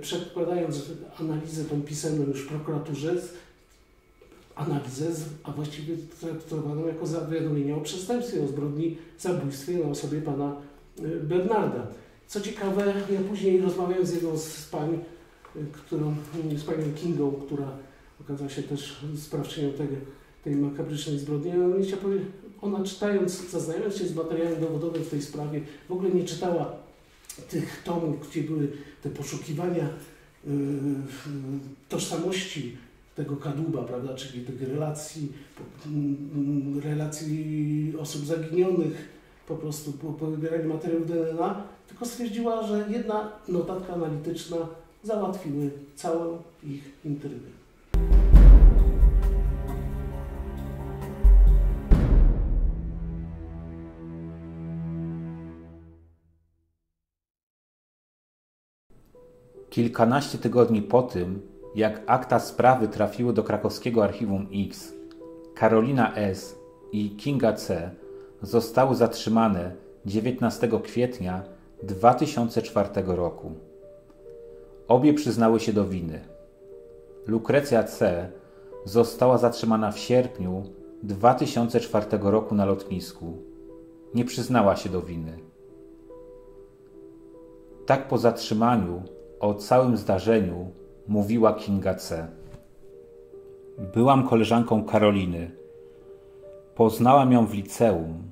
przedkładając analizę tą pisemną już prokuraturze, analizę, a właściwie traktowaną jako zawiadomienie o przestępstwie, o zbrodni, zabójstwie na osobie pana y, Bernarda. Co ciekawe, ja później rozmawiałem z jedną z pań, y, którą, z panią Kingą, która okazała się też sprawczynią tego, tej makabrycznej zbrodni, ona czytając, zaznając się z materiałem dowodowym w tej sprawie, w ogóle nie czytała tych tomów, gdzie były te poszukiwania yy, tożsamości tego kadłuba, prawda, czyli tych relacji, yy, relacji osób zaginionych, po prostu po, po wybieraniu materiałów DNA, tylko stwierdziła, że jedna notatka analityczna załatwiły całą ich intrygę. Kilkanaście tygodni po tym, jak akta sprawy trafiły do krakowskiego archiwum X, Karolina S. i Kinga C. zostały zatrzymane 19 kwietnia 2004 roku. Obie przyznały się do winy. Lukrecja C. została zatrzymana w sierpniu 2004 roku na lotnisku. Nie przyznała się do winy. Tak po zatrzymaniu o całym zdarzeniu mówiła Kinga C. Byłam koleżanką Karoliny. Poznałam ją w liceum.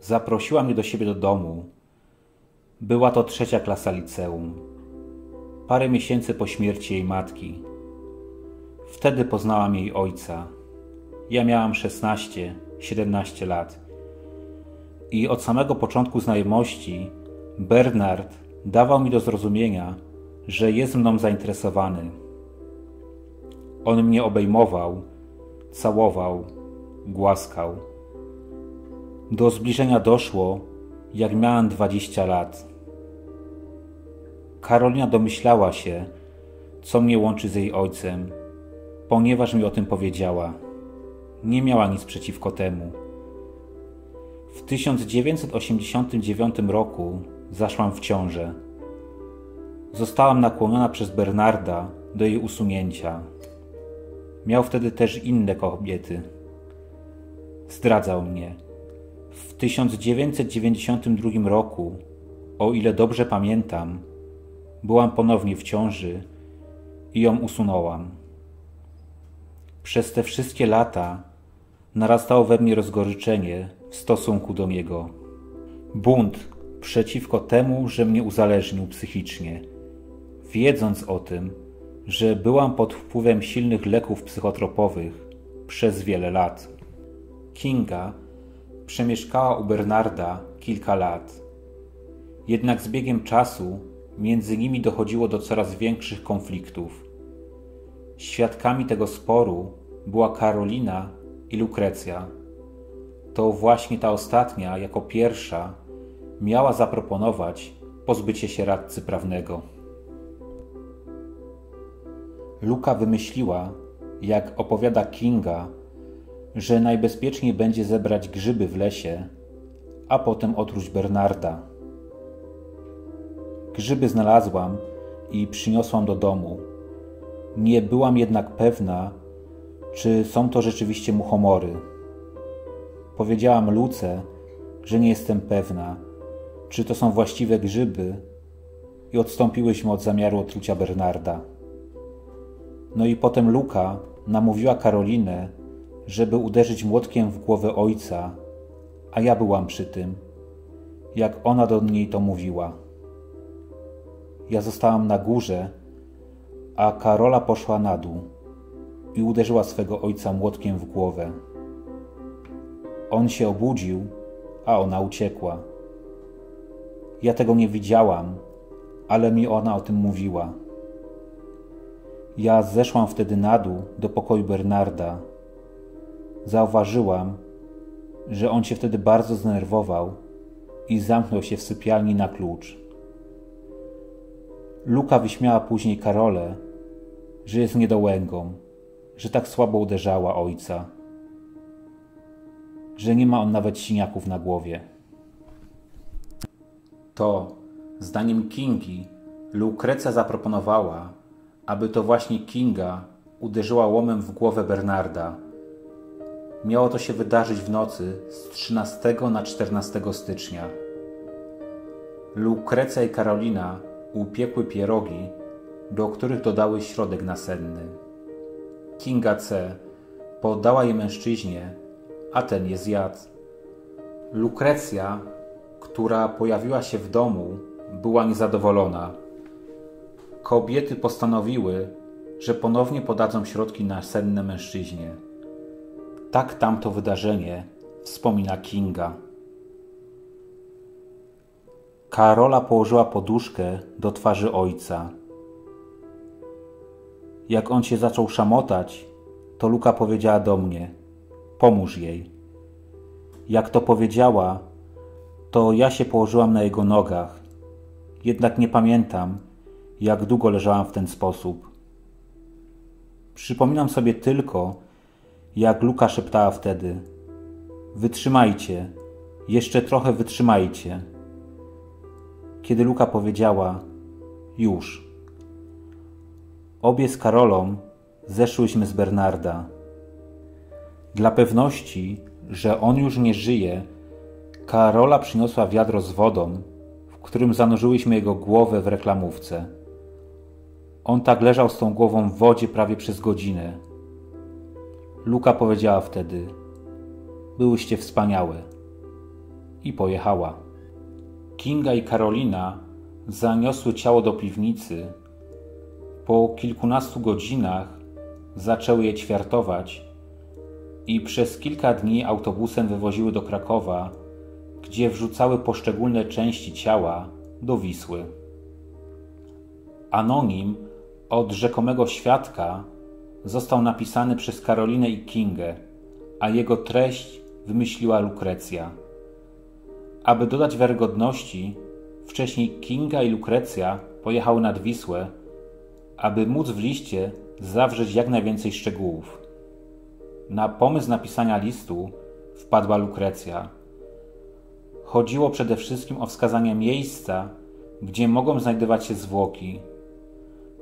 Zaprosiła mnie do siebie do domu. Była to trzecia klasa liceum. Parę miesięcy po śmierci jej matki. Wtedy poznałam jej ojca. Ja miałam 16, 17 lat. I od samego początku znajomości Bernard dawał mi do zrozumienia, że jest mną zainteresowany. On mnie obejmował, całował, głaskał. Do zbliżenia doszło, jak miałem dwadzieścia lat. Karolina domyślała się, co mnie łączy z jej ojcem, ponieważ mi o tym powiedziała. Nie miała nic przeciwko temu. W 1989 roku zaszłam w ciążę. Zostałam nakłoniona przez Bernarda do jej usunięcia. Miał wtedy też inne kobiety. Zdradzał mnie. W 1992 roku, o ile dobrze pamiętam, byłam ponownie w ciąży i ją usunąłam. Przez te wszystkie lata narastało we mnie rozgoryczenie w stosunku do niego. Bunt przeciwko temu, że mnie uzależnił psychicznie. Wiedząc o tym, że byłam pod wpływem silnych leków psychotropowych przez wiele lat. Kinga przemieszkała u Bernarda kilka lat. Jednak z biegiem czasu między nimi dochodziło do coraz większych konfliktów. Świadkami tego sporu była Karolina i Lukrecja. To właśnie ta ostatnia, jako pierwsza, miała zaproponować pozbycie się radcy prawnego. Luka wymyśliła, jak opowiada Kinga, że najbezpieczniej będzie zebrać grzyby w lesie, a potem otruć Bernarda. Grzyby znalazłam i przyniosłam do domu. Nie byłam jednak pewna, czy są to rzeczywiście muchomory. Powiedziałam Luce, że nie jestem pewna, czy to są właściwe grzyby, i odstąpiłyśmy od zamiaru otrucia Bernarda. No i potem Luka namówiła Karolinę, żeby uderzyć młotkiem w głowę ojca, a ja byłam przy tym, jak ona do niej to mówiła. Ja zostałam na górze, a Karola poszła na dół i uderzyła swego ojca młotkiem w głowę. On się obudził, a ona uciekła. Ja tego nie widziałam, ale mi ona o tym mówiła. Ja zeszłam wtedy na dół do pokoju Bernarda. Zauważyłam, że on się wtedy bardzo zdenerwował i zamknął się w sypialni na klucz. Luka wyśmiała później Karolę, że jest niedołęgą, że tak słabo uderzała ojca, że nie ma on nawet siniaków na głowie. To, zdaniem Kingi, Lukrecja zaproponowała, aby to właśnie Kinga uderzyła łomem w głowę Bernarda. Miało to się wydarzyć w nocy z 13 na 14 stycznia. Lukrecja i Karolina upiekły pierogi, do których dodały środek nasenny. Kinga C. poddała je mężczyźnie, a ten je zjadł. Lukrecja, która pojawiła się w domu, była niezadowolona. Kobiety postanowiły, że ponownie podadzą środki nasenne mężczyźnie. Tak tamto wydarzenie wspomina Kinga. Karola położyła poduszkę do twarzy ojca. Jak on się zaczął szamotać, to Luka powiedziała do mnie: Pomóż jej. Jak to powiedziała, to ja się położyłam na jego nogach. Jednak nie pamiętam, jak długo leżałam w ten sposób. Przypominam sobie tylko, jak Luka szeptała wtedy: Wytrzymajcie, jeszcze trochę wytrzymajcie. Kiedy Luka powiedziała: Już. Obie z Karolą zeszłyśmy z Bernarda. Dla pewności, że on już nie żyje, Karola przyniosła wiadro z wodą, w którym zanurzyłyśmy jego głowę w reklamówce. On tak leżał z tą głową w wodzie prawie przez godzinę. Luka powiedziała wtedy: Byłyście wspaniałe. I pojechała. Kinga i Karolina zaniosły ciało do piwnicy. Po kilkunastu godzinach zaczęły je ćwiartować i przez kilka dni autobusem wywoziły do Krakowa, gdzie wrzucały poszczególne części ciała do Wisły. Anonim od rzekomego świadka został napisany przez Karolinę i Kingę, a jego treść wymyśliła Lukrecja. Aby dodać wiarygodności, wcześniej Kinga i Lukrecja pojechały nad Wisłę, aby móc w liście zawrzeć jak najwięcej szczegółów. Na pomysł napisania listu wpadła Lukrecja. Chodziło przede wszystkim o wskazanie miejsca, gdzie mogą znajdować się zwłoki.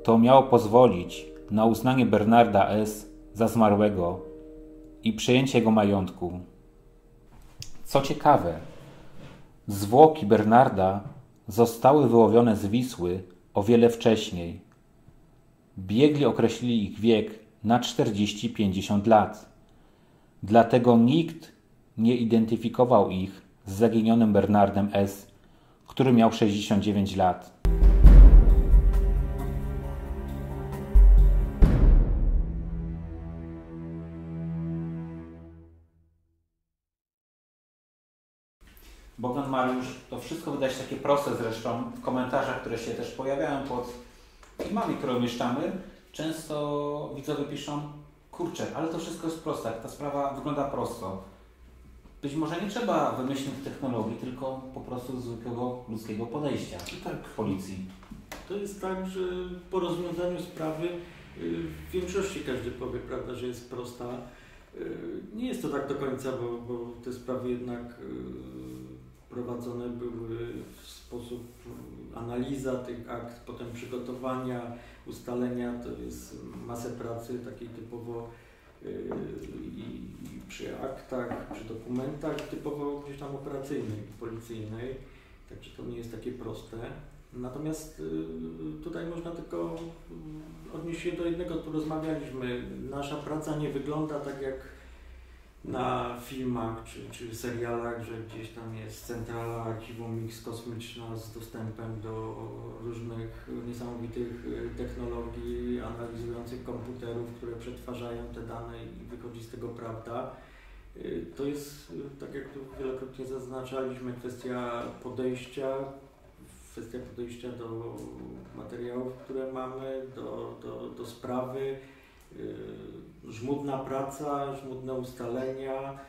To miało pozwolić na uznanie Bernarda S. za zmarłego i przejęcie jego majątku. Co ciekawe, zwłoki Bernarda zostały wyłowione z Wisły o wiele wcześniej. Biegli określili ich wiek na 40-50 lat. Dlatego nikt nie identyfikował ich z zaginionym Bernardem S., który miał 69 lat. Bogdan Mariusz, to wszystko wydaje się takie proste zresztą w komentarzach, które się też pojawiają pod filmami, które umieszczamy. Często widzowie piszą, kurczę, ale to wszystko jest proste, ta sprawa wygląda prosto. Być może nie trzeba wymyślnych technologii, tylko po prostu zwykłego ludzkiego podejścia tak. w policji. To jest tak, że po rozwiązaniu sprawy y, w większości każdy powie, prawda, że jest prosta. Y, nie jest to tak do końca, bo, bo te sprawy jednak y, prowadzone były w sposób analiza tych akt, potem przygotowania, ustalenia, to jest masę pracy takiej typowo i przy aktach, przy dokumentach typowo gdzieś tam operacyjnej, policyjnej, także to nie jest takie proste. Natomiast y, tutaj można tylko odnieść się do jednego, tu rozmawialiśmy. Nasza praca nie wygląda tak jak na filmach czy, czy serialach, że gdzieś tam jest centrala archiwum Mix kosmiczna z dostępem do różnych niesamowitych y, technologii analizujących komputerów, które przetwarzają te dane i wychodzi z tego prawda. Y, to jest, y, tak jak tu wielokrotnie zaznaczaliśmy, kwestia podejścia, kwestia podejścia do materiałów, które mamy, do, do, do sprawy, żmudna praca, żmudne ustalenia.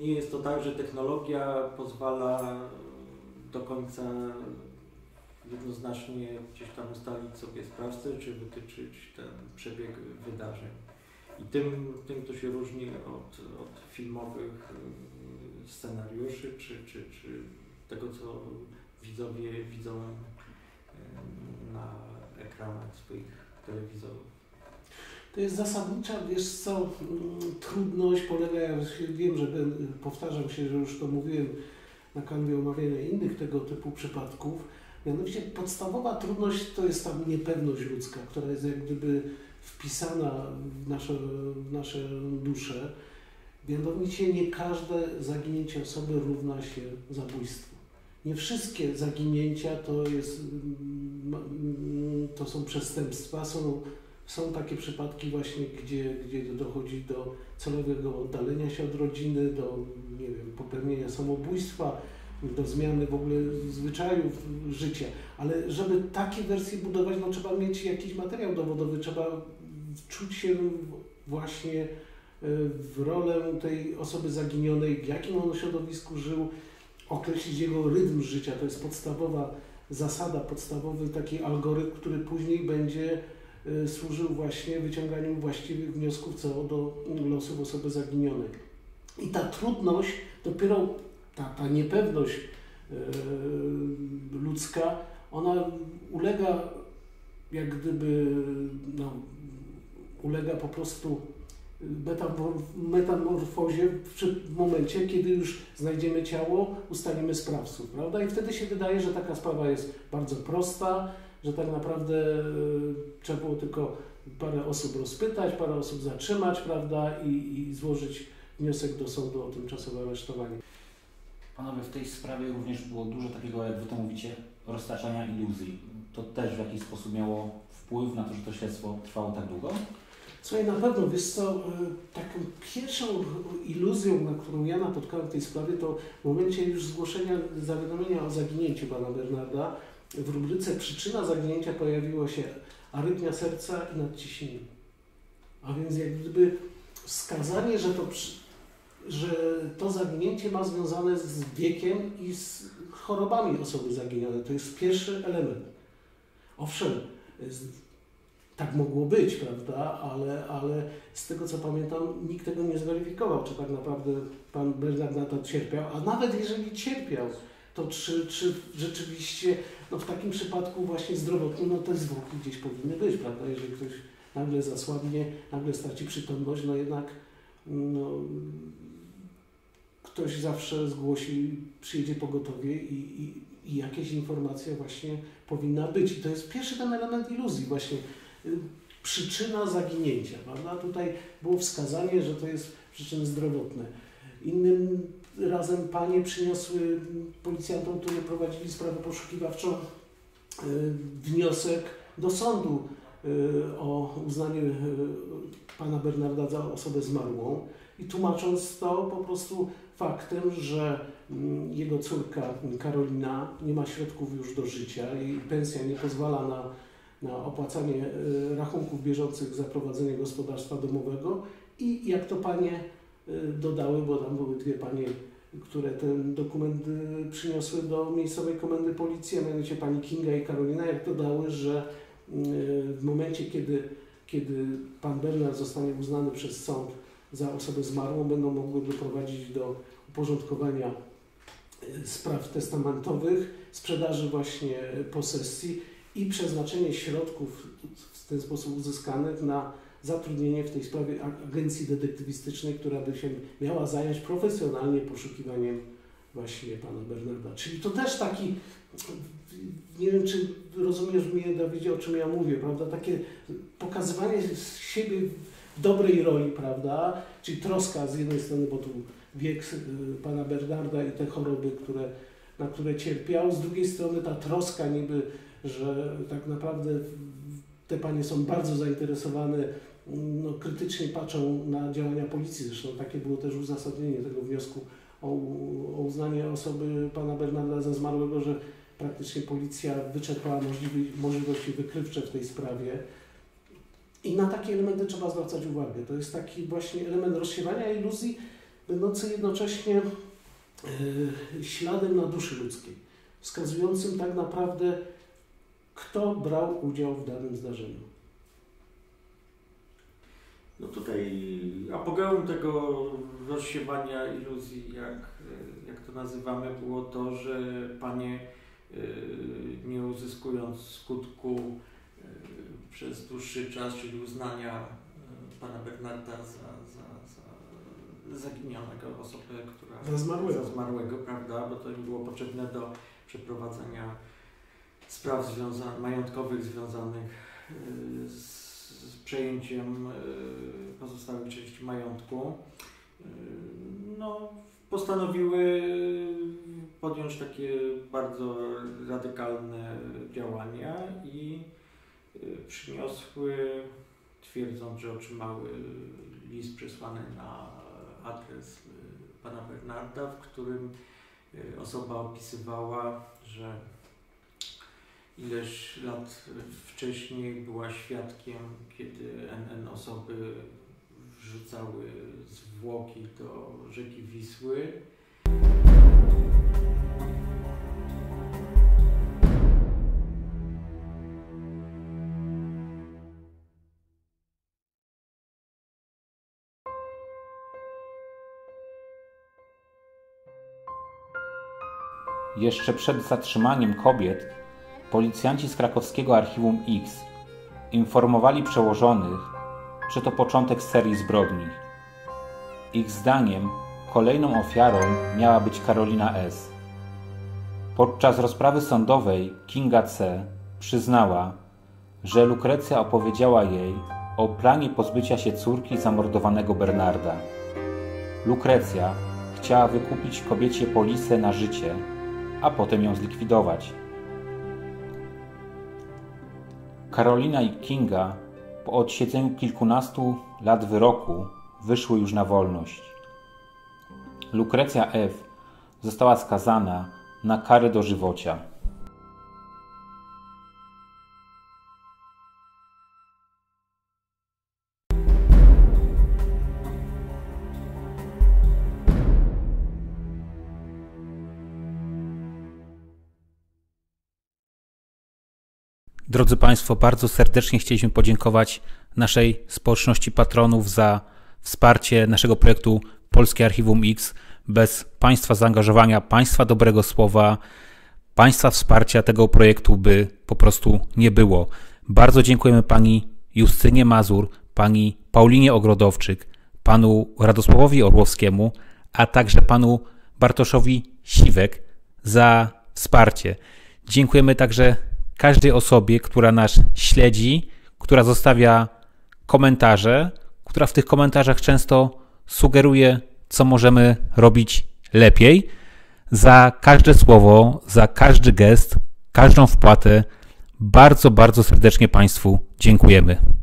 Nie jest to tak, że technologia pozwala do końca jednoznacznie gdzieś tam ustalić sobie sprawcę, czy wytyczyć ten przebieg wydarzeń. I tym, tym to się różni od, od filmowych y, scenariuszy, czy, czy, czy tego, co widzowie widzą y, na ekranach swoich telewizorów. To jest zasadnicza, wiesz co, mm, trudność polega, ja wiem, że powtarzam się, że już to mówiłem na kanwie omawiania innych tego typu przypadków, mianowicie podstawowa trudność to jest ta niepewność ludzka, która jest jak gdyby wpisana w nasze, w nasze dusze. Mianowicie nie każde zaginięcie osoby równa się zabójstwu. Nie wszystkie zaginięcia to, jest, to są przestępstwa. Są, są takie przypadki właśnie, gdzie, gdzie dochodzi do celowego oddalenia się od rodziny, do nie wiem, popełnienia samobójstwa, do zmiany w ogóle zwyczajów życia. Ale żeby takie wersje budować, no trzeba mieć jakiś materiał dowodowy, trzeba czuć się właśnie e, w rolę tej osoby zaginionej, w jakim on środowisku żył, określić jego rytm życia. To jest podstawowa zasada, podstawowy taki algorytm, który później będzie służył właśnie wyciąganiu właściwych wniosków co do losów osoby zaginionej. I ta trudność, dopiero ta, ta niepewność yy, ludzka, ona ulega jak gdyby no, ulega po prostu metamorfozie w momencie, kiedy już znajdziemy ciało, ustalimy sprawców, prawda? I wtedy się wydaje, że taka sprawa jest bardzo prosta, że tak naprawdę e, trzeba było tylko parę osób rozpytać, parę osób zatrzymać, prawda? I, i złożyć wniosek do sądu o tymczasowe aresztowanie. Panowie, w tej sprawie również było dużo takiego, jak Wy to mówicie, roztaczania iluzji. To też w jakiś sposób miało wpływ na to, że to śledztwo trwało tak długo? Słuchaj, na pewno, wiesz co, y, taką pierwszą iluzją, na którą ja napotkałem w tej sprawie, to w momencie już zgłoszenia zawiadomienia o zaginięciu pana Bernarda, w rubryce przyczyna zaginięcia pojawiło się arytmia serca i nadciśnienie. A więc jak gdyby wskazanie, że to, że to zaginięcie ma związane z wiekiem i z chorobami osoby zaginionej. To jest pierwszy element. Owszem, tak mogło być, prawda, ale, ale z tego co pamiętam, nikt tego nie zweryfikował, czy tak naprawdę pan Bernard na to cierpiał, a nawet jeżeli cierpiał, to czy, czy rzeczywiście no w takim przypadku właśnie zdrowotnym no te zwłoki gdzieś powinny być, prawda, jeżeli ktoś nagle zasłabnie, nagle straci przytomność, no jednak no, ktoś zawsze zgłosi, przyjedzie pogotowie i, i, i jakieś informacja właśnie powinna być. I to jest pierwszy ten element iluzji właśnie y, przyczyna zaginięcia, prawda? Tutaj było wskazanie, że to jest przyczyny zdrowotne. Innym razem panie przyniosły policjantom, którzy prowadzili sprawę poszukiwawczą, y, wniosek do sądu y, o uznanie pana Bernarda za osobę zmarłą. I tłumacząc to po prostu faktem, że mm, jego córka Karolina nie ma środków już do życia i pensja nie pozwala na, na opłacanie e, rachunków bieżących za prowadzenie gospodarstwa domowego. I jak to panie e, dodały, bo tam były dwie panie, które ten dokument e, przyniosły do miejscowej komendy policji, a mianowicie pani Kinga i Karolina, jak dodały, że w momencie, kiedy, kiedy pan Bernard zostanie uznany przez sąd za osobę zmarłą, będą mogły doprowadzić do uporządkowania spraw testamentowych, sprzedaży właśnie posesji i przeznaczenie środków w ten sposób uzyskanych na zatrudnienie w tej sprawie agencji detektywistycznej, która by się miała zająć profesjonalnie poszukiwaniem właśnie pana Bernarda. Czyli to też taki, nie wiem czy rozumiesz mnie Dawidzie, o czym ja mówię, prawda, takie pokazywanie siebie w dobrej roli, prawda, czyli troska z jednej strony, bo tu wiek y, pana Bernarda i te choroby, które, na które cierpiał. Z drugiej strony ta troska niby, że tak naprawdę te panie są bardzo zainteresowane, no, krytycznie patrzą na działania policji. Zresztą takie było też uzasadnienie tego wniosku o, o uznanie osoby pana Bernarda za zmarłego, że praktycznie policja wyczerpała możliwości wykrywcze w tej sprawie. I na takie elementy trzeba zwracać uwagę. To jest taki właśnie element rozsiewania iluzji, będący jednocześnie e, śladem na duszy ludzkiej, wskazującym tak naprawdę, kto brał udział w danym zdarzeniu. No tutaj apogeum tego rozsiewania iluzji, jak, jak to nazywamy, było to, że panie e, nie uzyskując skutku e, przez dłuższy czas, czyli uznania pana Bernarda za zaginionego, osobę, która... Za zmarłego. Za zmarłego, prawda, bo to im było potrzebne do przeprowadzenia spraw związa majątkowych związanych z, z przejęciem y, pozostałych części majątku. Y, no, postanowiły podjąć takie bardzo radykalne działania i przyniosły, twierdząc, że otrzymały list przesłany na adres pana Bernarda, w którym osoba opisywała, że ileś lat wcześniej była świadkiem, kiedy NN osoby wrzucały zwłoki do rzeki Wisły. Jeszcze przed zatrzymaniem kobiet policjanci z krakowskiego archiwum X informowali przełożonych, że to początek serii zbrodni. Ich zdaniem kolejną ofiarą miała być Karolina S. Podczas rozprawy sądowej Kinga C. przyznała, że Lukrecja opowiedziała jej o planie pozbycia się córki zamordowanego Bernarda. Lukrecja chciała wykupić kobiecie polisę na życie a potem ją zlikwidować. Karolina i Kinga Po odsiedzeniu kilkunastu lat wyroku wyszły już na wolność. Lukrecja F. została skazana na karę dożywocia. Drodzy Państwo, bardzo serdecznie chcieliśmy podziękować naszej społeczności patronów za wsparcie naszego projektu Polskie Archiwum X. Bez Państwa zaangażowania, Państwa dobrego słowa, Państwa wsparcia tego projektu by po prostu nie było. Bardzo dziękujemy Pani Justynie Mazur, Pani Paulinie Ogrodowczyk, Panu Radosławowi Orłowskiemu, a także Panu Bartoszowi Siwek za wsparcie. Dziękujemy także każdej osobie, która nas śledzi, która zostawia komentarze, która w tych komentarzach często sugeruje, co możemy robić lepiej. Za każde słowo, za każdy gest, każdą wpłatę bardzo, bardzo serdecznie Państwu dziękujemy.